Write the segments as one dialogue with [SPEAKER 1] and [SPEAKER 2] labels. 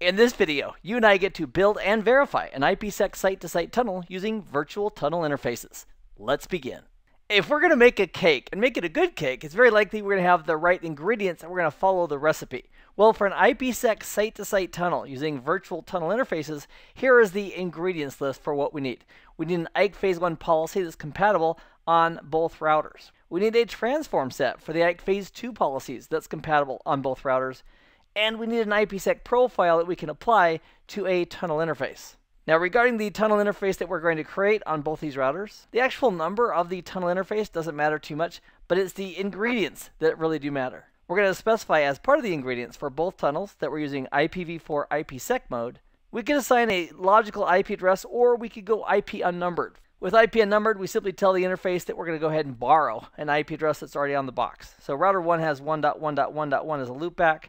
[SPEAKER 1] In this video, you and I get to build and verify an IPsec site-to-site tunnel using virtual tunnel interfaces. Let's begin. If we're going to make a cake, and make it a good cake, it's very likely we're going to have the right ingredients and we're going to follow the recipe. Well, for an IPsec site-to-site tunnel using virtual tunnel interfaces, here is the ingredients list for what we need. We need an IKE Phase 1 policy that's compatible on both routers. We need a transform set for the IKE Phase 2 policies that's compatible on both routers and we need an IPsec profile that we can apply to a tunnel interface. Now regarding the tunnel interface that we're going to create on both these routers, the actual number of the tunnel interface doesn't matter too much, but it's the ingredients that really do matter. We're going to specify as part of the ingredients for both tunnels that we're using IPv4 IPsec mode. We could assign a logical IP address or we could go IP unnumbered. With IP unnumbered, we simply tell the interface that we're going to go ahead and borrow an IP address that's already on the box. So router 1 has 1.1.1.1 as a loopback,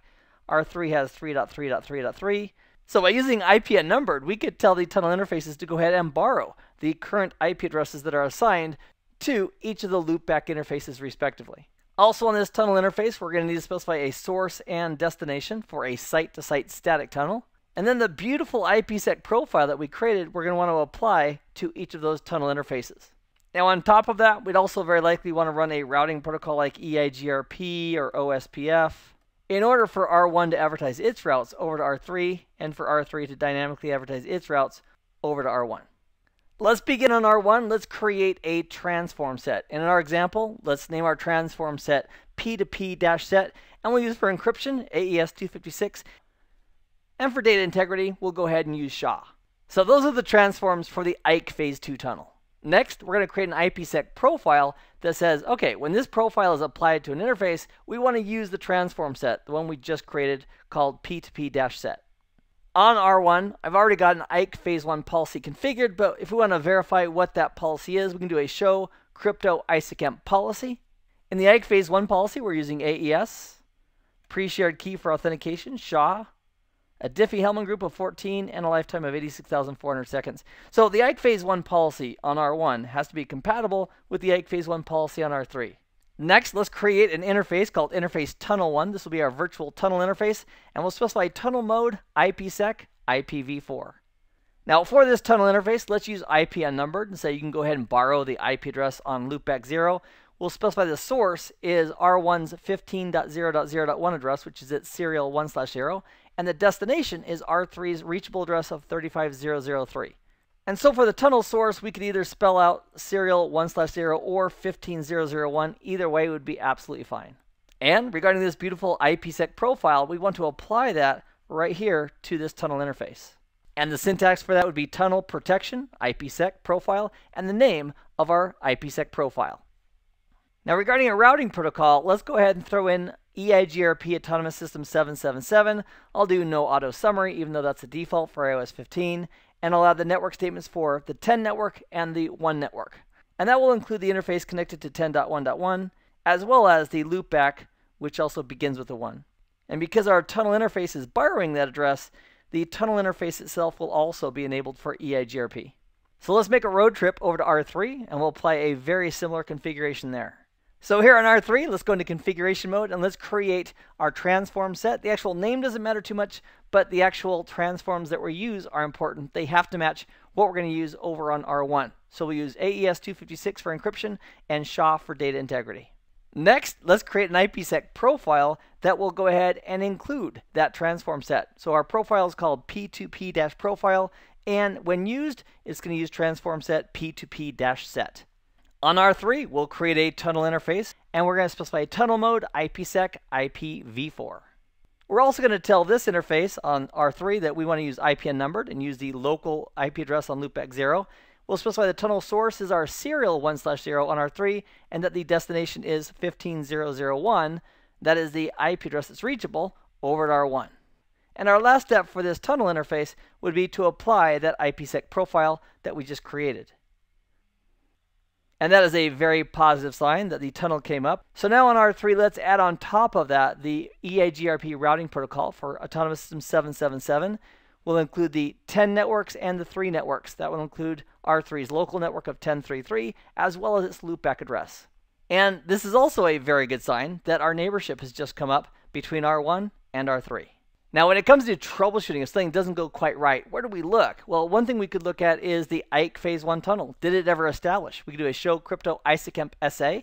[SPEAKER 1] R3 has 3.3.3.3. So by using IP unnumbered, we could tell the tunnel interfaces to go ahead and borrow the current IP addresses that are assigned to each of the loopback interfaces respectively. Also on this tunnel interface, we're going to need to specify a source and destination for a site-to-site -site static tunnel. And then the beautiful IPsec profile that we created, we're going to want to apply to each of those tunnel interfaces. Now on top of that, we'd also very likely want to run a routing protocol like EIGRP or OSPF in order for R1 to advertise its routes over to R3 and for R3 to dynamically advertise its routes over to R1. Let's begin on R1. Let's create a transform set. And in our example, let's name our transform set P2P-set, and we'll use for encryption AES-256. And for data integrity, we'll go ahead and use SHA. So those are the transforms for the IKE Phase 2 tunnel. Next, we're going to create an IPsec profile that says, okay, when this profile is applied to an interface, we want to use the transform set, the one we just created called P2P-set. On R1, I've already got an IKE Phase 1 policy configured, but if we want to verify what that policy is, we can do a show crypto ISAKMP policy. In the IKE Phase 1 policy, we're using AES, pre-shared key for authentication, SHA, a Diffie-Hellman group of 14, and a lifetime of 86,400 seconds. So the IKE Phase 1 policy on R1 has to be compatible with the IKE Phase 1 policy on R3. Next, let's create an interface called Interface Tunnel 1. This will be our virtual tunnel interface, and we'll specify tunnel mode, IPsec, IPv4. Now, for this tunnel interface, let's use IP unnumbered and say you can go ahead and borrow the IP address on loopback 0. We'll specify the source is R1's 15.0.0.1 address, which is its serial 1 slash 0, and the destination is R3's reachable address of 35003. And so for the tunnel source, we could either spell out serial 1 slash 0 or 15001. Either way would be absolutely fine. And regarding this beautiful IPsec profile, we want to apply that right here to this tunnel interface. And the syntax for that would be tunnel protection, IPsec profile, and the name of our IPsec profile. Now regarding a routing protocol, let's go ahead and throw in EIGRP Autonomous System 777. I'll do no auto summary, even though that's the default for iOS 15, and I'll add the network statements for the 10 network and the 1 network. And that will include the interface connected to 10.1.1, as well as the loopback, which also begins with a 1. And because our tunnel interface is borrowing that address, the tunnel interface itself will also be enabled for EIGRP. So let's make a road trip over to R3, and we'll apply a very similar configuration there. So here on R3, let's go into configuration mode and let's create our transform set. The actual name doesn't matter too much, but the actual transforms that we use are important. They have to match what we're going to use over on R1. So we use AES-256 for encryption and SHA for data integrity. Next, let's create an IPsec profile that will go ahead and include that transform set. So our profile is called P2P-profile, and when used, it's going to use transform set P2P-set. On R3, we'll create a tunnel interface, and we're going to specify tunnel mode IPsec IPv4. We're also going to tell this interface on R3 that we want to use IP numbered and use the local IP address on loopback 0. We'll specify the tunnel source is our serial 1 slash 0 on R3, and that the destination is 15001. That is the IP address that's reachable over at R1. And our last step for this tunnel interface would be to apply that IPsec profile that we just created. And that is a very positive sign that the tunnel came up. So now on R3, let's add on top of that the EIGRP routing protocol for Autonomous System 777. We'll include the 10 networks and the 3 networks. That will include R3's local network of 1033, as well as its loopback address. And this is also a very good sign that our neighborship has just come up between R1 and R3. Now, when it comes to troubleshooting, if something doesn't go quite right, where do we look? Well, one thing we could look at is the Ike Phase 1 tunnel. Did it ever establish? We could do a show crypto ISAKMP SA,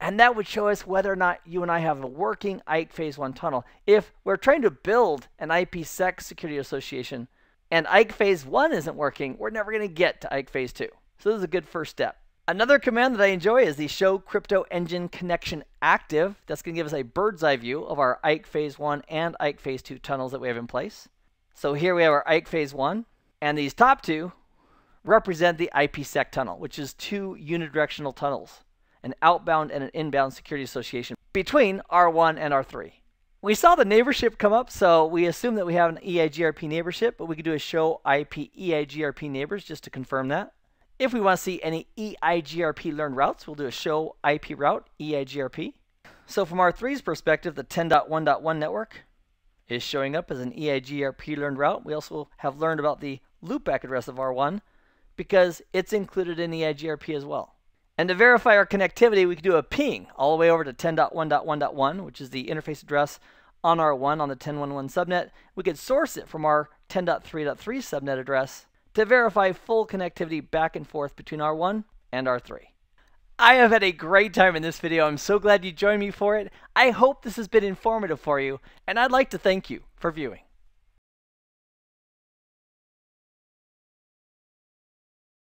[SPEAKER 1] and that would show us whether or not you and I have a working Ike Phase 1 tunnel. If we're trying to build an IPsec security association and Ike Phase 1 isn't working, we're never going to get to Ike Phase 2. So this is a good first step. Another command that I enjoy is the show crypto engine connection active. That's going to give us a bird's eye view of our Ike Phase 1 and Ike Phase 2 tunnels that we have in place. So here we have our Ike Phase 1, and these top two represent the IPsec tunnel, which is two unidirectional tunnels, an outbound and an inbound security association between R1 and R3. We saw the neighborship come up, so we assume that we have an EIGRP neighborship, but we could do a show IP EIGRP neighbors just to confirm that. If we want to see any EIGRP learned routes, we'll do a show IP route EIGRP. So from R3's perspective, the 10.1.1 network is showing up as an EIGRP learned route. We also have learned about the loopback address of R1 because it's included in EIGRP as well. And to verify our connectivity, we can do a ping all the way over to 10.1.1.1, which is the interface address on R1 on the 10.1.1 subnet. We could source it from our 10.3.3 subnet address to verify full connectivity back and forth between R1 and R3. I have had a great time in this video. I'm so glad you joined me for it. I hope this has been informative for you, and I'd like to thank you for viewing.